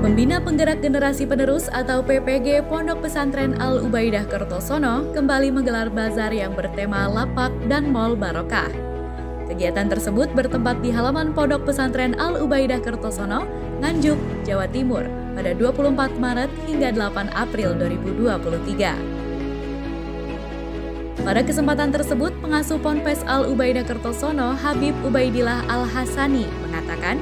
Pembina Penggerak Generasi Penerus atau PPG Pondok Pesantren Al Ubaidah Kertosono kembali menggelar bazar yang bertema Lapak dan Mall Barokah. Kegiatan tersebut bertempat di halaman Pondok Pesantren Al Ubaidah Kertosono, Nganjuk, Jawa Timur pada 24 Maret hingga 8 April 2023. Pada kesempatan tersebut, pengasuh Ponpes Al Ubaidah Kertosono, Habib Ubaidillah Al Hasani, mengatakan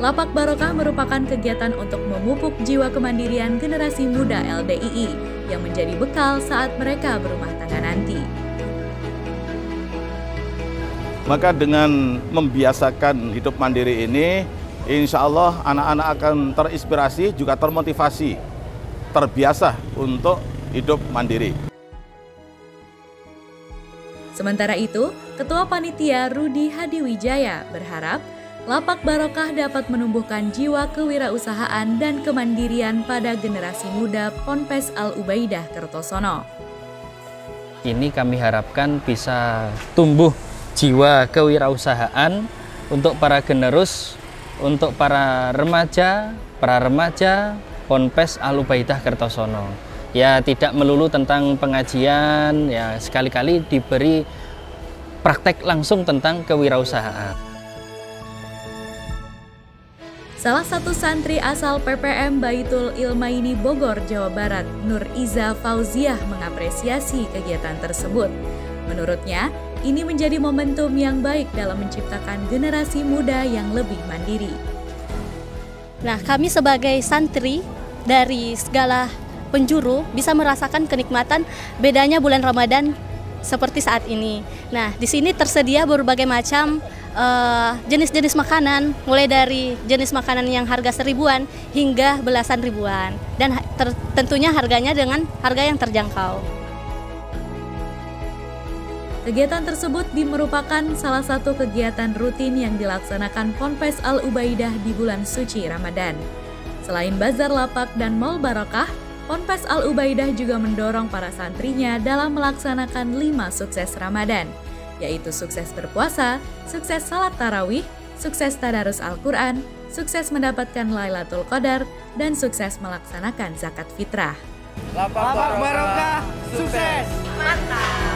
Lapak Barokah merupakan kegiatan untuk memupuk jiwa kemandirian generasi muda LDII yang menjadi bekal saat mereka berumah tangga nanti. Maka dengan membiasakan hidup mandiri ini, insya Allah anak-anak akan terinspirasi, juga termotivasi, terbiasa untuk hidup mandiri. Sementara itu, Ketua Panitia Rudi Hadiwijaya berharap Lapak Barokah dapat menumbuhkan jiwa kewirausahaan dan kemandirian pada generasi muda Ponpes Al Ubaidah Kertosono. Ini kami harapkan bisa tumbuh jiwa kewirausahaan untuk para generus, untuk para remaja, para remaja Ponpes Al Ubaidah Kertosono. Ya tidak melulu tentang pengajian, ya sekali-kali diberi praktek langsung tentang kewirausahaan. Salah satu santri asal PPM Baitul Ilmaini Bogor, Jawa Barat, Nur Iza Fauziah mengapresiasi kegiatan tersebut. Menurutnya, ini menjadi momentum yang baik dalam menciptakan generasi muda yang lebih mandiri. Nah, kami sebagai santri dari segala penjuru bisa merasakan kenikmatan bedanya bulan Ramadan seperti saat ini. Nah, di sini tersedia berbagai macam jenis-jenis uh, makanan mulai dari jenis makanan yang harga seribuan hingga belasan ribuan dan ter tentunya harganya dengan harga yang terjangkau. Kegiatan tersebut merupakan salah satu kegiatan rutin yang dilaksanakan Ponpes Al Ubaidah di bulan suci Ramadan. Selain bazar lapak dan mall barokah, Ponpes Al Ubaidah juga mendorong para santrinya dalam melaksanakan lima sukses Ramadan – yaitu sukses berpuasa, sukses salat tarawih, sukses tadarus Al-Quran, sukses mendapatkan Lailatul Qadar, dan sukses melaksanakan zakat fitrah. Lapak barokah, sukses! Mantap!